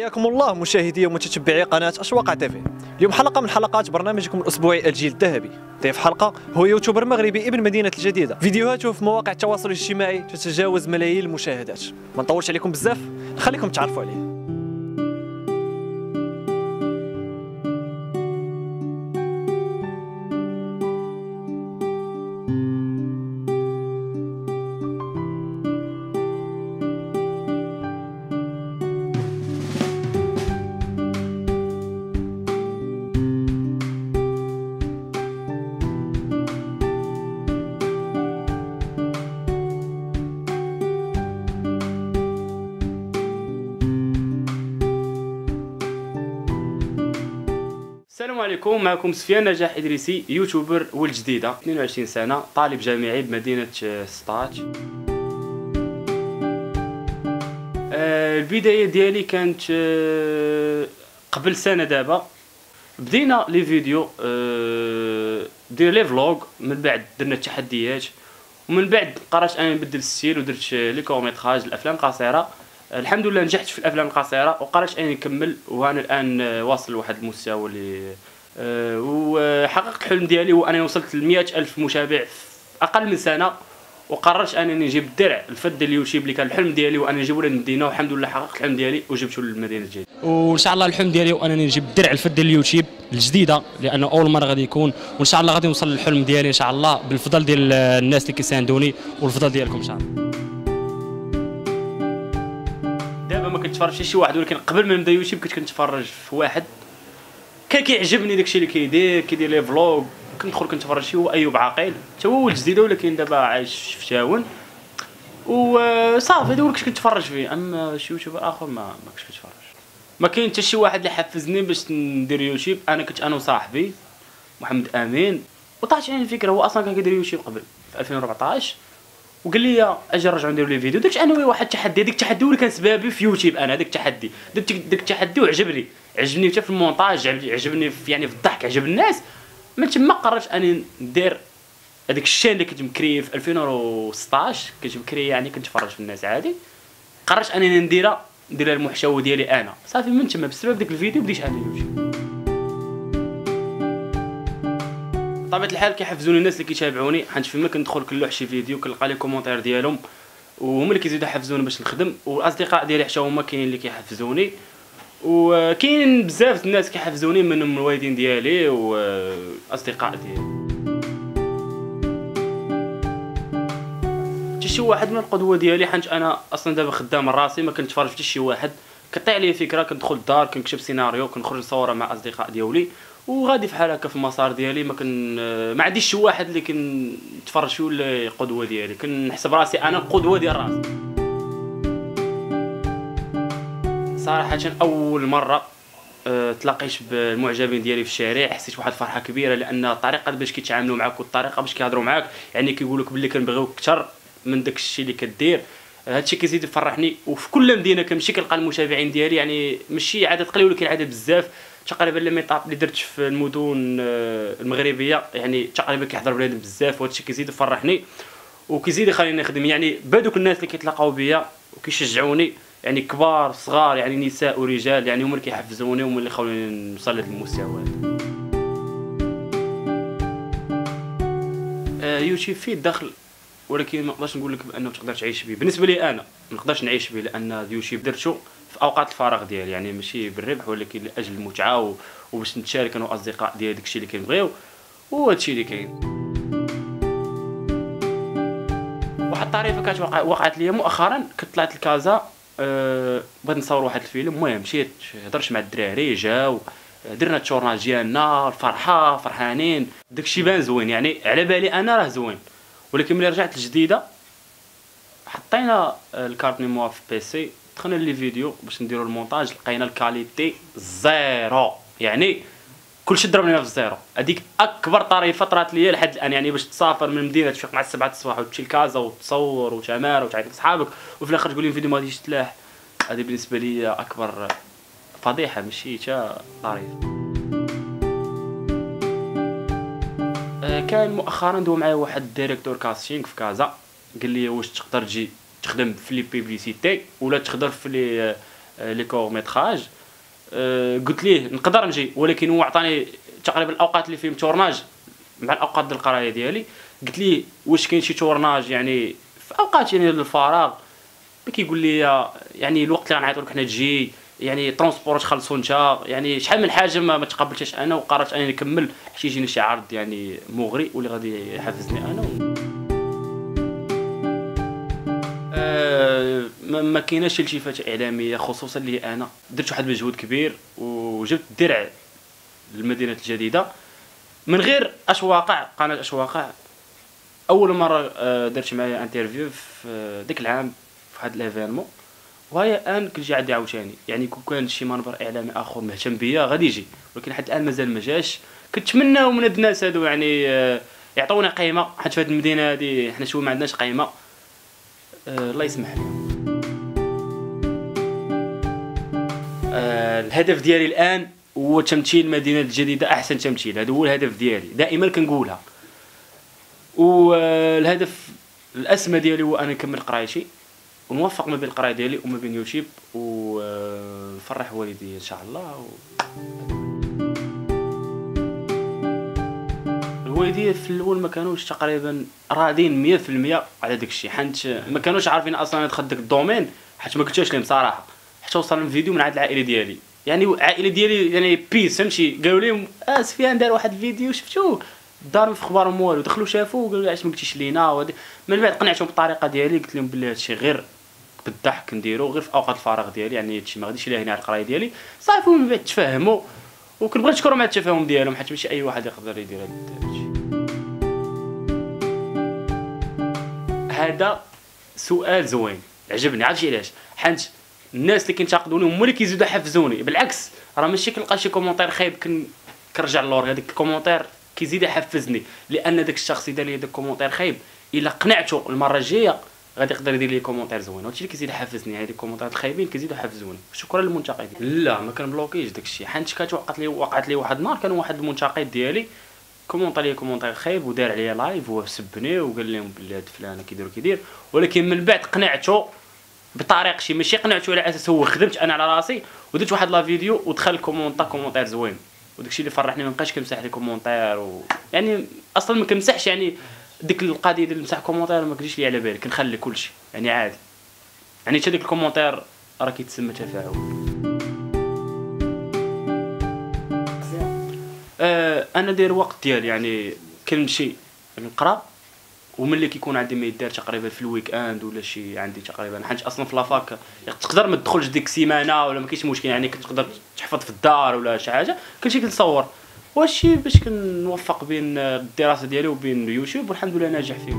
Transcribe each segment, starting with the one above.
حياكم الله مشاهدي ومتتبعي قناة أشواق تيفي. اليوم حلقة من حلقات برنامجكم الأسبوعي الجيل الذهبي. ضيف حلقة هو يوتيوبر مغربي ابن مدينة الجديدة. فيديوهاته في مواقع التواصل الاجتماعي تتجاوز ملايين المشاهدات. ما نطولش عليكم بزاف نخليكم تعرفوا عليه. السلام عليكم. معكم سفيان نجاح إدريسي youtuber ولد الجديدة 22 سنة طالب جامعي بمدينة آه، سطات. آه، البداية ديالي كانت آه، قبل سنة دابا. بدينا لي فيديو دير لي فلوغ. من بعد درنا التحديات ومن بعد قررت أنا نبدل ال style ودرت les courts-métrages الأفلام القصيره الحمد لله نجحت في الأفلام القصيرة وقررت أني نكمل وأنا الآن آه، واصل لواحد المستوى اللي آه، وحققت الحلم ديالي هو انني وصلت ل ألف متابع في أقل من سنة وقررت أنني نجيب الدرع الفد اليوتيوب اللي كان الحلم ديالي وانني نجيبو للمدينه والحمد لله حققت الحلم ديالي وجبته للمدينة الجديدة. وإن شاء الله الحلم ديالي هو انني نجيب الدرع الفد اليوتيوب الجديدة لأنه أول مرة غادي يكون. وإن شاء الله غادي نوصل للحلم ديالي إن شاء الله بالفضل ديال الناس اللي كيساندوني والفضل ديالكم إن شاء الله. كنتفرجش في شي واحد ولكن قبل ما نبدأ يوتيوب كنت كنتفرج في واحد. كان كيعجبني داكشي اللي كيدير كيدير les vlogs. كندخل كنتفرج فيه هو أيوب عاقل حتى هو ولد الجديدة ولكن دابا عايش في تاون وصافي هذا هو كنت كنتفرج فيه. أما شي youtuber آخر ما ما كنتش كنتفرج. ما كاين حتى شي واحد اللي حفزني باش ندير يوتيوب. أنا كنت أنا وصاحبي محمد أمين. وطاحت عليه الفكرة هو أصلا كان كيدير يوتيوب قبل في 2014 وقال لي أجي نرجعوا نديروا les vidéos. درت أنا واحد التحدي هذيك التحدي هو اللي كان سبابي في يوتيوب أنا هذاك التحدي درت داك التحدي وعجبني. عجبني حتى في المونتاج عجب- عجبني في يعني في الضحك عجب الناس. من تما قررت أني ندير هذاك ال chaîne اللي كنت مكريي في 2016 كنت مكريي يعني كنت نتفرج في الناس عادي. قررت انني نديرها ندير المحتوى ديالي أنا. صافي من تما بسبب ديك الفيديو بديت أنا يوتيوب بطبيعة الحال كيحفزوني الناس اللي كيتابعوني. حيت فيما كندخل كنلوح شي فيديو كنلقى les commentaires ديالهم وهما اللي كيزيدوا يحفزوني باش نخدم. والأصدقاء ديالي حتى هما كاينين اللي كيحفزوني. وكاين بزاف الناس كيحفزوني منهم الوالدين ديالي والأصدقاء ديالي. شي واحد من القدوة ديالي حيت أنا أصلا دابا خدام راسي ما كنتفرج حتى شي واحد. كطيح لي فكرة كندخل الدار كنكتب سيناريو كنخرج نصورها مع أصدقاء ديالي. وغادي بحال هكا في المسار ديالي ما كن ما عنديش شي واحد اللي كنتفرج فيه ولا قدوه ديالي. كنحسب راسي أنا القدوه ديال راسي. صراحة أول مرة آه، تلاقيت بالمعجبين ديالي في الشارع حسيت واحد الفرحة كبيرة لأن الطريقة باش كيتعاملوا معك والطريقة باش كيهضروا معك يعني كيقولوا لك باللي كنبغيوك أكثر من داك الشيء اللي كدير. هادشي كيزيد يفرحني. وفي كل مدينة كنمشي كنلقى المتابعين ديالي يعني ماشي عدد قليل ولكن عدد بزاف. تقريبا لي ميطاب اللي درت في المدن آه، المغربية يعني تقريبا كيحضر بنادم بزاف وهادشي كيزيد يفرحني وكيزيد يخليني نخدم. يعني بهذوك الناس اللي كيتلاقاو بيا وكيشجعوني يعني كبار صغار يعني نساء ورجال يعني هما اللي كيحفزوني وهما اللي خلوني نوصل لهذا المستوى آه، يوتيوب فيه الدخل ولكن ما نقدرش نقول لك بأنه تقدر تعيش به بالنسبة لي أنا ما نقدرش نعيش به لأن اليوتيوب درتو في أوقات الفراغ ديالي يعني ماشي بالربح ولكن لأجل المتعة وباش نتشارك أنا وأصدقاء ديالي داكشي اللي كنبغيو وهادشي اللي كاين. واحد الطريفة كانت وقع- وقعت لي مؤخرا كنت طلعت لكازا أه بغيت نصور واحد الفيلم. المهم مشيت هضرت مع الدراري جاو درنا التورناج ديالنا الفرحة فرحانين. داكشي بان زوين يعني على بالي أنا راه زوين. ولكن ملي رجعت الجديده حطينا la carte mémoire في PC دخلنا les vidéos باش نديرو المونتاج لقينا la qualité zéro. يعني كلشي ضربنا في ال zéro هذيك أكبر طريفة طرات ليا لحد الآن. يعني باش تسافر من المدينة تفيق مع السبعة الصباح وتمشي لكازا وتصور وتمار وتعيط لصحابك وفي الآخر تقول لي الفيديو ما غاديش تلاح هذه بالنسبة لي أكبر فضيحة ماشي حتى طريف آه، كان مؤخرا دوا معايا واحد directeur casting في كازا. قال لي واش تقدر تجي تخدم في les publicités ولا تقدر في لي آه، les courts-métrages آه، قلت ليه نقدر نجي ولكن هو عطاني تقريبا الأوقات اللي فيهم tournage مع الأوقات ديال القراية ديالي. قلت ليه واش كاين شي tournage يعني في أوقات يعني الفراغ؟ كيقول لي يعني الوقت اللي غنعيطوا لك حنا تجي يعني transport تخلصوا انت يعني شحال من حاجة ما, ما تقبلتهاش أنا وقررت انني نكمل. حتى يجيني شي عرض يعني مغري واللي غادي يحفزني أنا. و... ما كايناش التفاته إعلامية خصوصا لي أنا. درت واحد المجهود كبير وجبت درع للمدينة الجديدة من غير أش واقع قناة أش واقع. أول مرة آه، درت معايا interview في ديك العام في هذا l'événement وهي الآن كنجي عندي عاوتاني. يعني كون كان شي منبر إعلامي آخر مهتم بيا غادي يجي. ولكن حتى الآن مازال ما جاش. كنتمناو من هاد الناس هادو يعني آه، يعطونا قيمة. حيت في هاد المدينة هادي حنا شوية ما عندناش قيمة. الله يسمح لي. آه، الهدف ديالي الآن هو تمثيل المدينة الجديدة أحسن تمثيل. هذا هو الهدف ديالي دائما كنقولها. والهدف الأسمى ديالي هو أنا نكمل قرايتي ونوفق ما بين القراية ديالي وما بين يوتيوب ونفرح والدي إن شاء الله. و... الوالديه في الأول ما كانوش تقريبا راضين 100% على داك الشيء حيت ما كانوش عارفين أصلا ندخل داك ال domaine حيت ما قلتش لهم صراحة. حتى وصل فيديو من عند العائلة ديالي. يعني العائله ديالي يعني بيس فهمتي؟ قالوا لهم آه سفيان دار واحد الفيديو شفتوه داروا في اخبارهم والو دخلوا شافوه وقالوا علاش ما قلتيش لينا. من بعد قنعتهم بالطريقة ديالي قلت لهم بلي هادشي غير بالضحك نديرو غير في أوقات الفراغ ديالي يعني هادشي ما غاديش يلاهيني على القراية ديالي. صافي ومن بعد تفاهموا وكنبغي نشكرهم على التفاهم ديالهم حيت ماشي أي واحد يقدر يدير هادشي هذا سؤال زوين. عجبني. عرفتي علاش؟ حيت الناس اللي كينتقدوني هما اللي كيزيدوا يحفزوني. بالعكس راه ماشي كنلقى شي commentaire خايب كن كنرجع للور. هذاك ال commentaire كيزيد يحفزني. لأن داك الشخص دار لي داك ال commentaire خايب إلا قنعته المرة الجاية غادي يقدر يدير لي commentaire زوين. هادشي اللي كيزيد يحفزني. هذه الكومونتيرات الخايبين كيزيدوا يحفزوني. شكرا للمنتقدين. لا ما كن bloque يش داك الشيء حيت كانت وقعت لي وقعت لي واحد النهار كان واحد المنتقد ديالي كومونطا لي commentaire خايب ودار عليا live وسبني وقال لهم بلي هاد فلان كيدير كيدير. ولكن من بعد قنعته بطريقه شي ماشي قنعته على أساس هو خدمت أنا على راسي ودرت واحد la vidéo ودخل كومونطا commentaire زوين. وداكشي اللي فرحني ما بقاش كنمسح les commentaires و... يعني أصلا ما كنمسحش يعني ديك القضية ديال نمسح commentaire ما كتجيش لي على بالي كنخلي كلشي يعني عادي. يعني حتى ديك ال commentaire راه كيتسمى تفاعل. آه أنا داير وقت ديالي يعني كنمشي نقرأ وملي كيكون عندي ما يدار تقريبا في ال week-end ولا شي عندي تقريبا حيت أصلا في la fac تقدر ما تدخلش ديك السيمانة ولا ما كاينش مشكل يعني كتقدر تحفظ في الدار ولا شي حاجة كلشي كنصور. وهادشي باش كنوفق بين الدراسة ديالي وبين اليوتيوب والحمد لله ناجح فيه.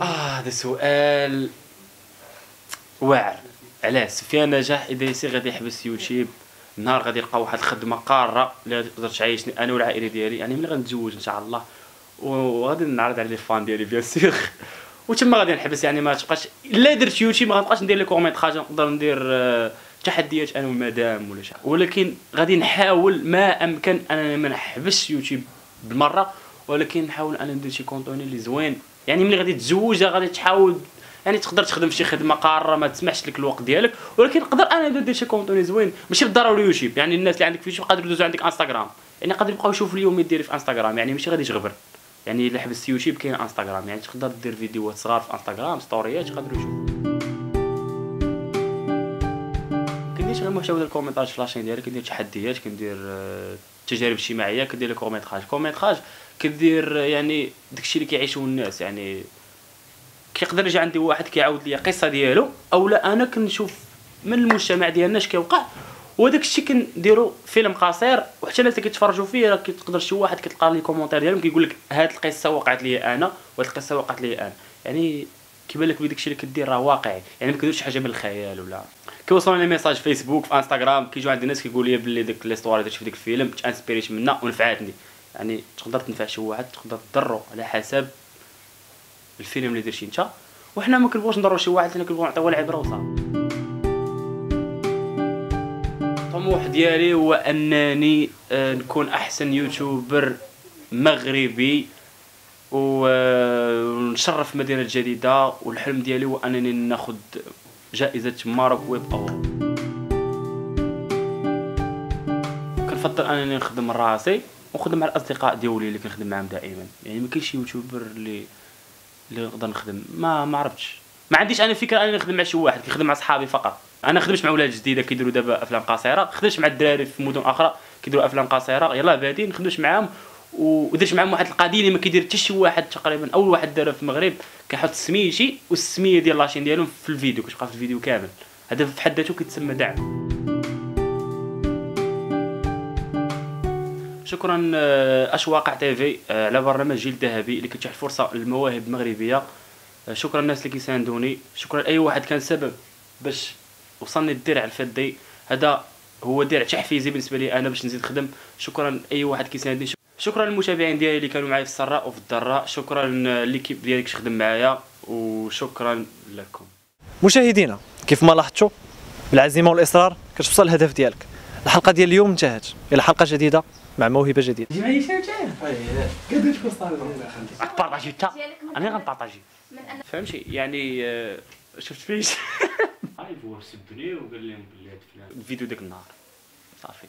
آه هذا سؤال واعر. علاش؟ سفيان نجاح ادريسي غادي يحبس يوتيوب. نهار غادي يلقى واحد الخدمة قارة اللي غادي تقدر تعيشني أنا والعائله ديالي يعني ملي غنتزوج إن شاء الله. وغادي نعرض على les fans ديالي bien sûr. وتما غادي نحبس يعني ما تبقاش إلا درت يوتيوب ما غنبقاش ندير les commentages نقدر ندير آه، تحديات أنا والمدام ولا شي. ولكن غادي نحاول ما أمكن انني ما نحبسش يوتيوب بالمرة ولكن نحاول أنا ندير شي contenu اللي زوين. يعني ملي غادي تتزوج غادي تحاول يعني تقدر تخدم شي خدمة قارة ما تسمحش لك الوقت ديالك ولكن نقدر أنا ندير شي contenu زوين ماشي بالضروره يوتيوب يعني الناس اللي عندك في يوتيوب قادروا يدوزوا عندك انستغرام يعني قادر يبقاو يشوفوا اليوم ديري في انستغرام يعني ماشي غادي تغبر يعني إلا حبست يوتيوب كاين انستغرام يعني تقدر دير فيديوهات صغار في انستغرام ستوريات يقدروا يشوفوا كندير غير محتوى ديال ال commentage في la chaîne ديالي كندير تحديات كندير آه، تجارب اجتماعية كندير les courts-métrages court-métrage كدير يعني داكشي اللي كيعيشوه الناس يعني كيقدر يجي عندي واحد كيعاود لي قصة ديالو أو لا أنا كنشوف من المجتمع ديالنا اش كيوقع وداك الشيء كنديرو فيلم قصير وحتى الناس اللي كيتفرجوا فيه راه كتقدر شي واحد كتلقى les commentaires ديالهم كيقول لك هاد القصة وقعت لي أنا وهاد القصة وقعت لي أنا. يعني كيبان لك بداك الشيء اللي كدير راه واقعي يعني ما كديرش حاجة من الخيال ولا. كيوصلوا les messages فيسبوك في انستغرام كيجيو عندي ناس كيقول لي بلي ديك l'histoire اللي درت في ديك الفيلم تانسبيريت منها ونفعتني يعني تقدر تنفع شي واحد تقدر تضرو على حسب الفيلم اللي درتي انت. وحنا ما كنبغوش نضروا شي واحد حنا كنبغيو نعطيو العبرة وصافي. الطموح ديالي هو أنني آه، نكون أحسن يوتيوبر مغربي و- آه، ونشرف مدينة جديدة والحلم ديالي هو أنني ناخذ جائزة Maroc Web Awards. كنفضل أنني نخدم راسي ونخدم مع الأصدقاء ديالي اللي كنخدم معاهم دائما. يعني ما كاينش يوتيوبر اللي اللي نقدر نخدم. ما ما عرفتش. ما عنديش أنا فكرة انني نخدم مع شي واحد كنخدم مع صحابي فقط. أنا خدمتش مع ولاد جديدة كيديروا دابا أفلام قصيرة خدمتش مع الدراري في مدن أخرى كيديروا أفلام قصيرة. يلاه بادين خدمتش معاهم ودرت معاهم واحد القضية اللي ما كيدير حتى شي واحد تقريبا. أول واحد دارها في المغرب كيحط سميتي والسمية ديال la chaîne ديالهم في الفيديو كتبقى في الفيديو كامل. هذا في حد ذاته كيتسمى دعم. شكرا آه، أشواق تيفي آه، على برنامج جيل ذهبي اللي كيتيح فرصة للمواهب المغربية. آه، شكرا الناس اللي كيساندوني. شكرا لأي واحد كان سبب باش وصلني الدرع الفضي هذا هو درع تحفيزي بالنسبة لي أنا باش نزيد نخدم شكرا لأي واحد كيساندني. شكرا للمتابعين ديالي اللي كانوا معايا في السراء وفي الضراء. شكرا l'équipe ديالي اللي معايا. وشكرا لكم. مشاهدينا كيف ما لاحظتوا بالعزيمه والإصرار كتوصل الهدف ديالك. الحلقة ديال اليوم انتهت. إلى حلقة جديدة. مع موهبة جديدة. بارطاجي انت ديالك من أنا أنا- غنبارطاجي. من أنا. فهمتي يعني آه، شفت فيش؟ هاي هو سبني وقال لهم باللي هاد فلان. الفيديو ديك النهار. صافي.